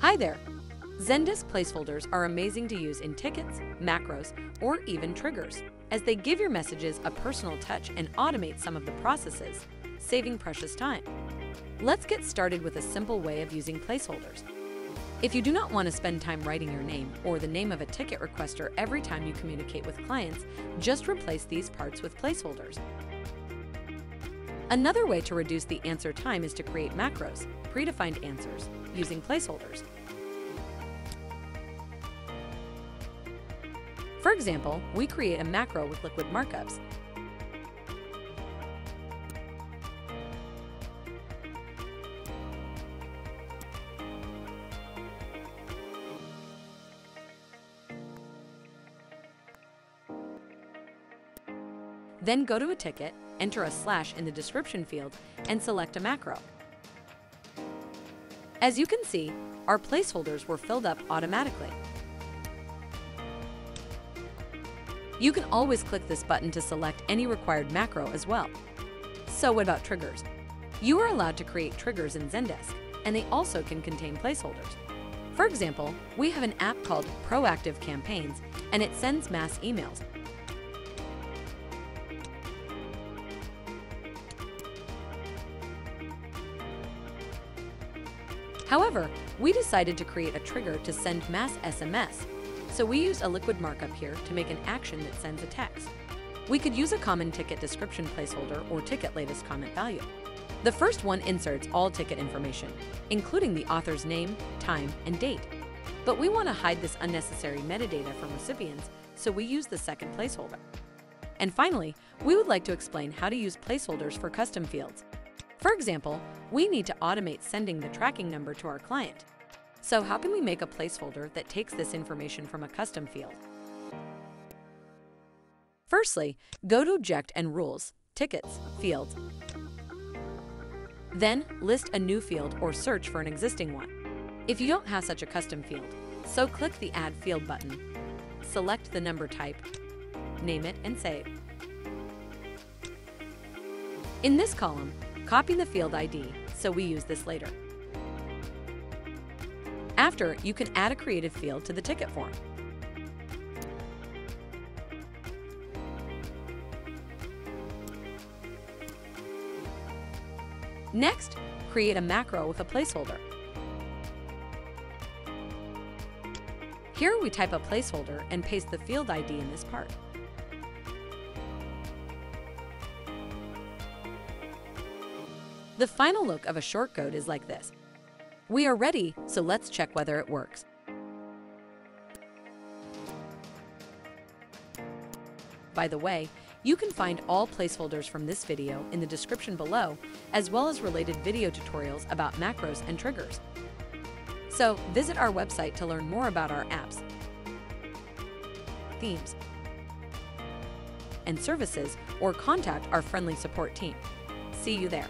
Hi there! Zendesk placeholders are amazing to use in tickets, macros, or even triggers, as they give your messages a personal touch and automate some of the processes, saving precious time. Let's get started with a simple way of using placeholders. If you do not want to spend time writing your name or the name of a ticket requester every time you communicate with clients, just replace these parts with placeholders. Another way to reduce the answer time is to create macros, predefined answers, using placeholders. For example, we create a macro with liquid markups. Then go to a ticket, enter a slash in the description field, and select a macro. As you can see, our placeholders were filled up automatically. You can always click this button to select any required macro as well. So what about triggers? You are allowed to create triggers in Zendesk, and they also can contain placeholders. For example, we have an app called Proactive Campaigns, and it sends mass emails. However, we decided to create a trigger to send mass SMS, so we used a liquid markup here to make an action that sends a text. We could use a common ticket description placeholder or ticket latest comment value. The first one inserts all ticket information, including the author's name, time, and date. But we want to hide this unnecessary metadata from recipients, so we use the second placeholder. And finally, we would like to explain how to use placeholders for custom fields. For example, we need to automate sending the tracking number to our client. So how can we make a placeholder that takes this information from a custom field? Firstly, go to Object and Rules, Tickets, Fields. Then list a new field or search for an existing one. If you don't have such a custom field, so click the Add Field button. Select the number type, name it, and save. In this column, copy the field ID so we use this later. After, you can add a creative field to the ticket form. Next, create a macro with a placeholder. Here we type a placeholder and paste the field ID in this part. The final look of a shortcode is like this. We are ready, so let's check whether it works. By the way, you can find all placeholders from this video in the description below, as well as related video tutorials about macros and triggers. So visit our website to learn more about our apps, themes, and services, or contact our friendly support team. See you there.